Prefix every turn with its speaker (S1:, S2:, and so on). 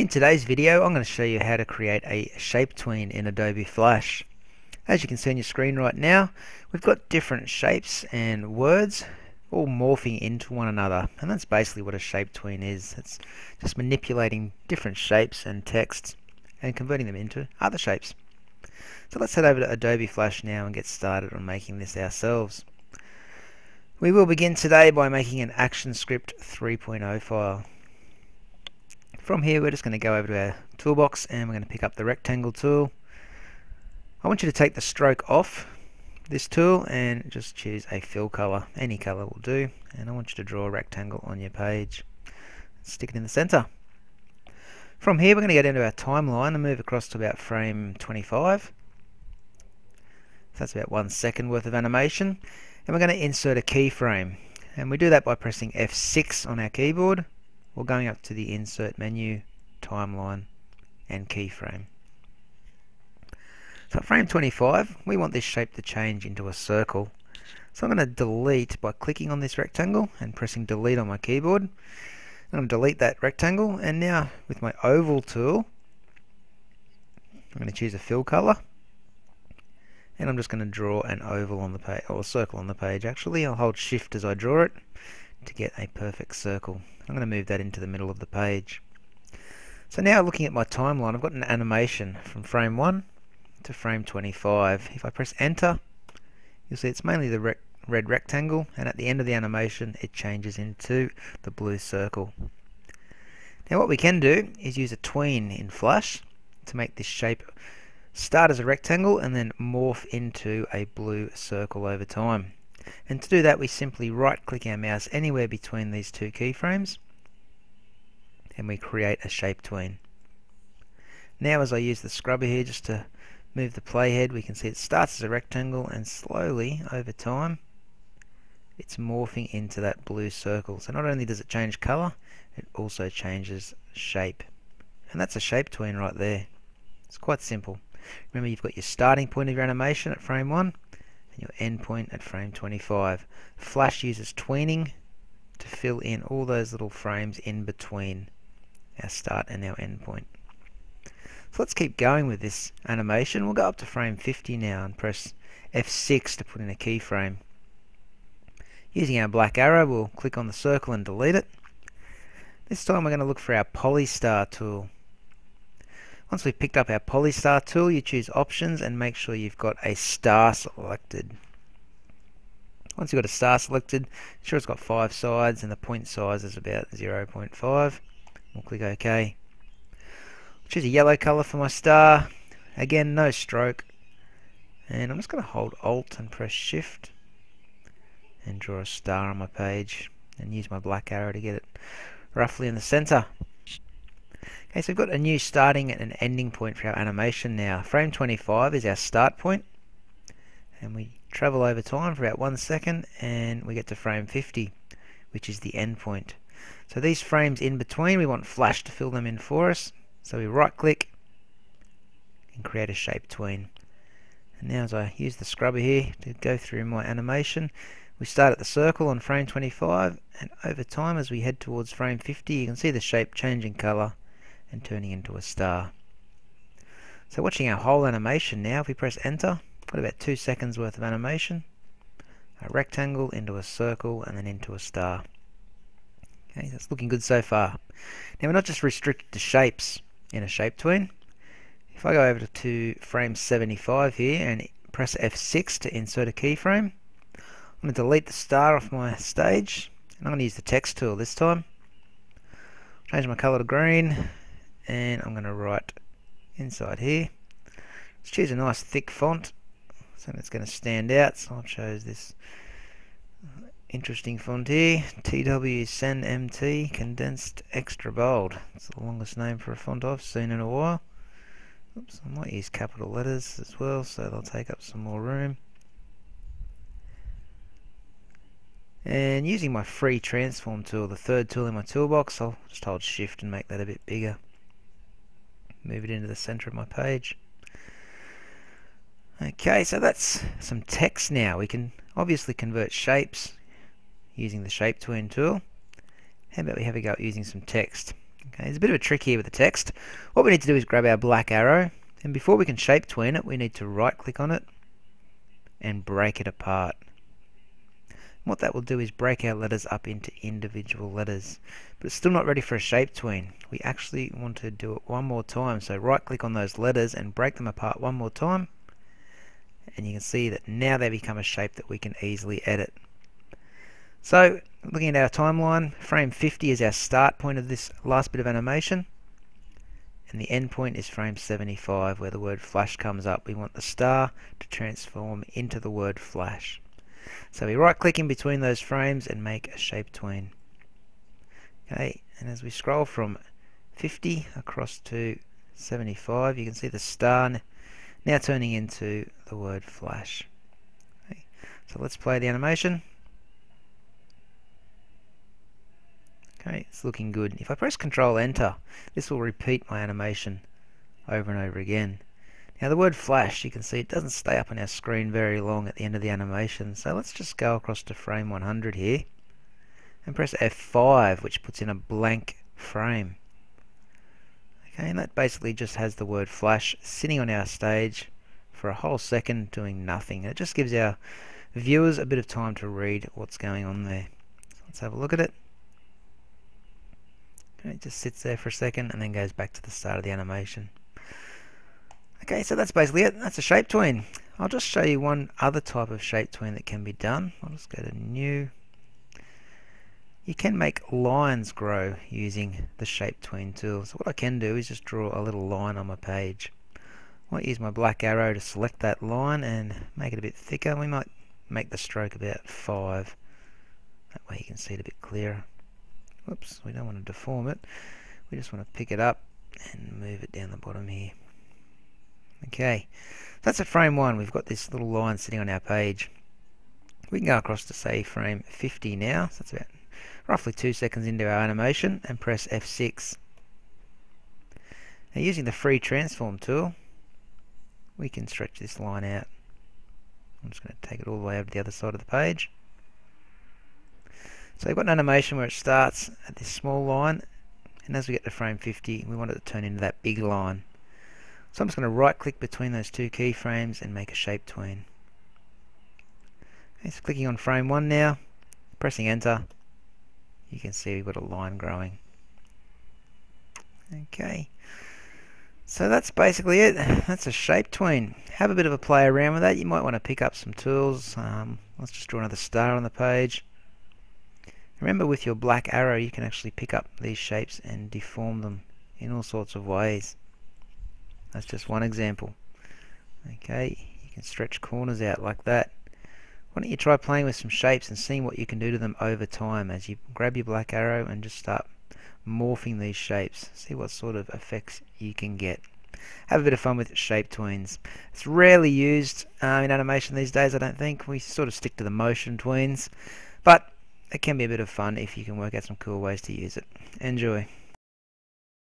S1: In today's video I'm going to show you how to create a shape tween in Adobe Flash. As you can see on your screen right now we've got different shapes and words all morphing into one another and that's basically what a shape tween is. It's just manipulating different shapes and texts and converting them into other shapes. So let's head over to Adobe Flash now and get started on making this ourselves. We will begin today by making an ActionScript 3.0 file. From here we're just going to go over to our toolbox and we're going to pick up the rectangle tool. I want you to take the stroke off this tool and just choose a fill color. Any color will do. And I want you to draw a rectangle on your page. Stick it in the center. From here we're going to get into our timeline and move across to about frame 25. So that's about one second worth of animation. And we're going to insert a keyframe. And we do that by pressing F6 on our keyboard or going up to the insert menu, timeline and keyframe. So frame 25 we want this shape to change into a circle. So I'm going to delete by clicking on this rectangle and pressing delete on my keyboard. I'm going to delete that rectangle and now with my oval tool I'm going to choose a fill color and I'm just going to draw an oval on the page or a circle on the page actually I'll hold shift as I draw it to get a perfect circle I'm going to move that into the middle of the page so now looking at my timeline I've got an animation from frame 1 to frame 25 if I press enter you'll see it's mainly the rec red rectangle and at the end of the animation it changes into the blue circle. Now what we can do is use a tween in Flash to make this shape start as a rectangle and then morph into a blue circle over time. And to do that we simply right click our mouse anywhere between these two keyframes and we create a shape tween. Now as I use the scrubber here just to move the playhead we can see it starts as a rectangle and slowly over time it's morphing into that blue circle. So not only does it change color, it also changes shape. And that's a shape tween right there. It's quite simple. Remember you've got your starting point of your animation at frame 1 and your endpoint at frame 25. Flash uses tweening to fill in all those little frames in between our start and our endpoint. So let's keep going with this animation. We'll go up to frame 50 now and press F6 to put in a keyframe. Using our black arrow, we'll click on the circle and delete it. This time we're going to look for our Polystar tool. Once we've picked up our Polystar tool, you choose Options and make sure you've got a star selected. Once you've got a star selected, sure it's got five sides and the point size is about 0.5. We'll click OK. Choose a yellow color for my star. Again, no stroke. And I'm just going to hold Alt and press Shift and draw a star on my page and use my black arrow to get it roughly in the center. Okay, so we've got a new starting and an ending point for our animation now. Frame 25 is our start point and we travel over time for about one second and we get to frame 50 which is the end point. So these frames in between we want Flash to fill them in for us. So we right click and create a shape tween. And now as I use the scrubber here to go through my animation we start at the circle on frame 25 and over time as we head towards frame 50 you can see the shape changing colour and turning into a star. So watching our whole animation now, if we press enter, got about two seconds worth of animation, a rectangle into a circle and then into a star. Okay, that's looking good so far. Now we're not just restricted to shapes in a shape tween. If I go over to frame 75 here and press F6 to insert a keyframe, I'm going to delete the star off my stage and I'm going to use the text tool this time. Change my color to green and I'm going to write inside here. Let's choose a nice thick font so it's going to stand out. So I'll choose this interesting font here. Tw Cen MT Condensed Extra Bold. It's the longest name for a font I've seen in a while. Oops, I might use capital letters as well so they'll take up some more room. And using my free transform tool, the third tool in my toolbox, I'll just hold shift and make that a bit bigger. Move it into the center of my page. Okay, so that's some text now. We can obviously convert shapes using the shape tween tool. How about we have a go at using some text? Okay, there's a bit of a trick here with the text. What we need to do is grab our black arrow, and before we can shape tween it, we need to right click on it and break it apart. What that will do is break our letters up into individual letters. But it's still not ready for a shape tween. We actually want to do it one more time. So right click on those letters and break them apart one more time. And you can see that now they become a shape that we can easily edit. So looking at our timeline, frame 50 is our start point of this last bit of animation. And the end point is frame 75 where the word flash comes up. We want the star to transform into the word flash. So we right click in between those frames and make a shape tween. Okay, and as we scroll from 50 across to 75 you can see the star now turning into the word flash. Okay, so let's play the animation. Okay, it's looking good. If I press Control Enter, this will repeat my animation over and over again. Now the word flash, you can see it doesn't stay up on our screen very long at the end of the animation. So let's just go across to frame 100 here and press F5 which puts in a blank frame. Okay, and that basically just has the word flash sitting on our stage for a whole second doing nothing. It just gives our viewers a bit of time to read what's going on there. So let's have a look at it. Okay, it just sits there for a second and then goes back to the start of the animation. Okay, so that's basically it. That's a shape tween. I'll just show you one other type of shape tween that can be done. I'll just go to new. You can make lines grow using the shape tween tool. So what I can do is just draw a little line on my page. I might use my black arrow to select that line and make it a bit thicker. We might make the stroke about 5. That way you can see it a bit clearer. Whoops, we don't want to deform it. We just want to pick it up and move it down the bottom here. Okay, that's at frame 1. We've got this little line sitting on our page. We can go across to say frame 50 now. So that's about roughly 2 seconds into our animation and press F6. Now using the free transform tool, we can stretch this line out. I'm just going to take it all the way over to the other side of the page. So we've got an animation where it starts at this small line and as we get to frame 50 we want it to turn into that big line. So I'm just going to right click between those two keyframes and make a shape tween. So clicking on frame 1 now, pressing enter, you can see we've got a line growing. Okay, so that's basically it. That's a shape tween. Have a bit of a play around with that. You might want to pick up some tools. Um, let's just draw another star on the page. Remember with your black arrow you can actually pick up these shapes and deform them in all sorts of ways. That's just one example. Okay, you can stretch corners out like that. Why don't you try playing with some shapes and seeing what you can do to them over time as you grab your black arrow and just start morphing these shapes. See what sort of effects you can get. Have a bit of fun with shape tweens. It's rarely used uh, in animation these days I don't think. We sort of stick to the motion tweens. But it can be a bit of fun if you can work out some cool ways to use it. Enjoy.